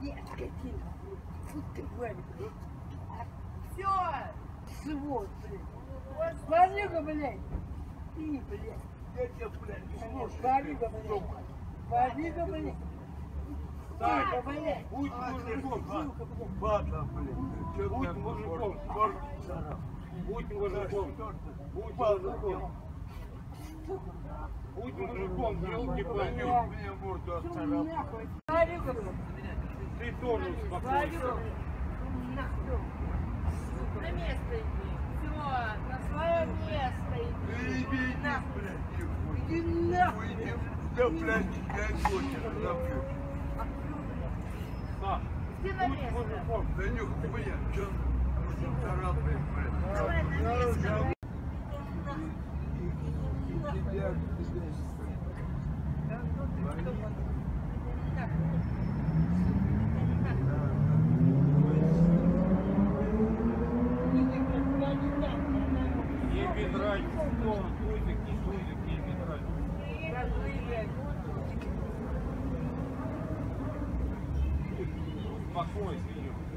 Нет, скотина. Ты, Ваня. Все! Свод, блядь. Блядь. Ты, блядь. Я тебя, блядь, не слушаю. Варюга, блядь. Варюга, блядь. Так, блядь. будь мужиком, Сука, блядь. Блядь. Будь мужиком. Будь мужиком. Будь мужиком. Будь мужиком, елки палки. мне морду отцарапал. нахуй. Варюга, блядь. Ты тоже блядь. Нахуй. На место иди. Все, на свое место Иди, иди. иди, блядь, иди. Иди нахуй. Уйди. Да, блядь, я кончено забью. Саш, Иди на место. Да нихуя, чё ты царапаешь, блядь? Давай на место. Тебя, Не без разницы, кто он, Тузик, не Тузик, не разницы. Успокойся, Юр.